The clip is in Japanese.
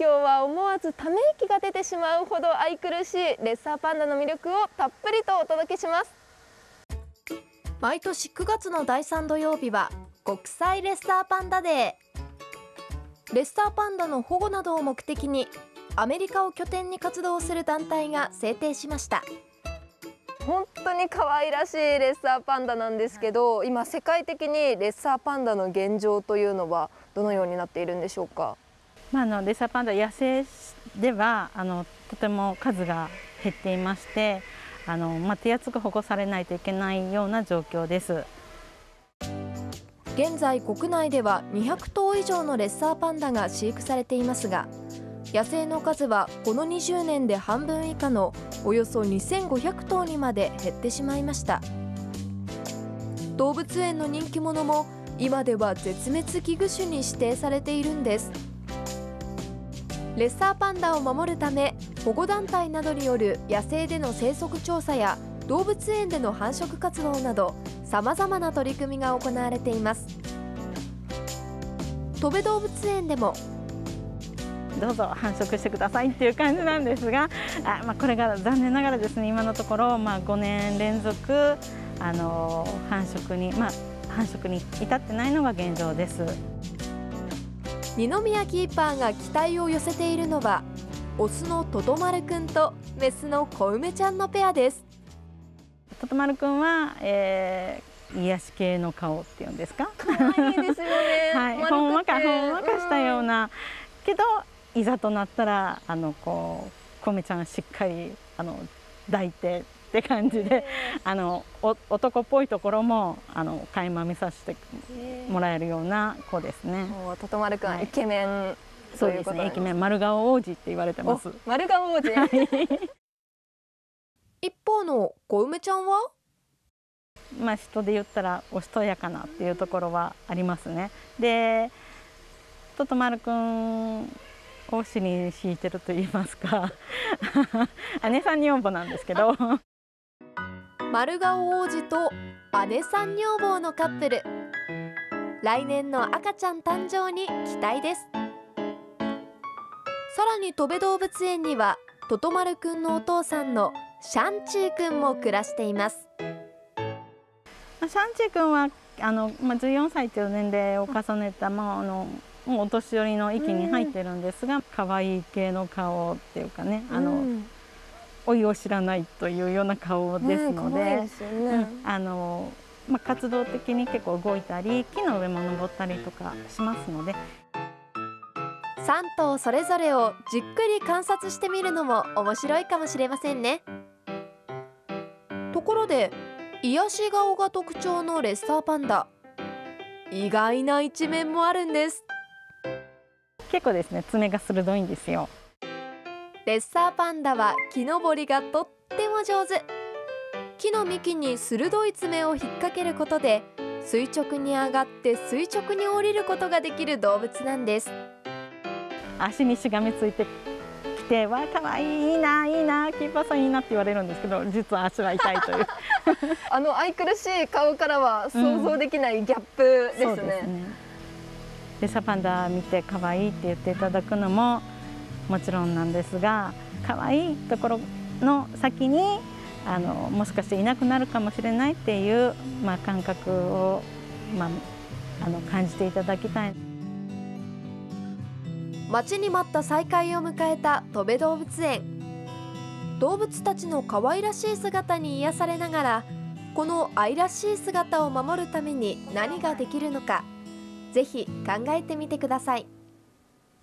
今日は思わずため息が出てしまうほど愛くるしいレッサーパンダの魅力をたっぷりとお届けします。毎年9月の第3土曜日は国際レッサーパンダデー。レッサーパンダの保護などを目的にアメリカを拠点に活動する団体が制定しました。本当に可愛らしいレッサーパンダなんですけど今世界的にレッサーパンダの現状というのはどのようになっているんでしょうか？まあ、あのレッサーパンダ野生ではあのとても数が減っていましてあの、まあ、手厚く保護されないといけないような状況です。現在国内では200頭以上のレッサーパンダが飼育されていますが野生の数はこの20年で半分以下のおよそ2500頭にまで減ってしまいました。動物園の人気者も今では絶滅危惧種に指定されているんです。レッサーパンダを守るため保護団体などによる野生での生息調査や動物園での繁殖活動などさまざまな取り組みが行われています戸部動物園でもどうぞ繁殖してくださいっていう感じなんですがあ、まあ、これが残念ながらですね今のところ、まあ、5年連続あの繁殖に、まあ、繁殖に至ってないのが現状です。二宮キーパーが期待を寄せているのはオスのととまるくんとメスの小梅ちゃんのペアです。ととまるくんは、えー、癒し系の顔っていうんですか？可愛いですよね。はい、ほんわかほんわかしたような、うん、けどいざとなったらあのこう小梅ちゃんしっかりあの抱いてって感じで、あの男っぽいところもあの垣間見させてもらえるような子ですね。ととまるくん、はい、イケメンそうですねイケメン丸顔王子って言われてます。丸顔王子。一方の小梅ちゃんは？まあ人で言ったらおしとやかなっていうところはありますね。で、ととまるくんを尻に敷いてると言いますか 姉さん女房なんですけど丸顔王子と姉さん女房のカップル。来年の赤ちゃん誕生に期待です。さらに戸部動物園にはととまるくんのお父さんのシャンチーくんも暮らしています。シャンチーくんはあの、まあ、14歳という年齢を重ねた、まあ、あのもうお年寄りの域に入ってるんですが可愛い系の顔っていうかねあの、うん老いを知らないというような顔ですので、あのまあ、活動的に結構動いたり木の上も登ったりとかしますので。3頭それぞれをじっくり観察してみるのも面白いかもしれませんね。ところで癒し顔が特徴のレッサーパンダ。意外な一面もあるんです。結構ですね爪が鋭いんですよレッサーパンダは木登りがとっても上手。木の幹に鋭い爪を引っ掛けることで垂直に上がって垂直に降りることができる動物なんです。足にしがみついてきてわ可愛いいいないいなキーパーさんいいなって言われるんですけど実は足は痛いという。あの愛くるしい顔からは想像できないギャップですね、うん、すね。レッサーパンダ見て可愛いって言っていただくのももちろんなんですが可愛いところの先にあのもしかしていなくなるかもしれないっていう、まあ、感覚を、まあ、あの感じていただきたい待ちに待った再会を迎えた戸部動物園動物たちの可愛らしい姿に癒されながらこの愛らしい姿を守るために何ができるのかぜひ考えてみてください。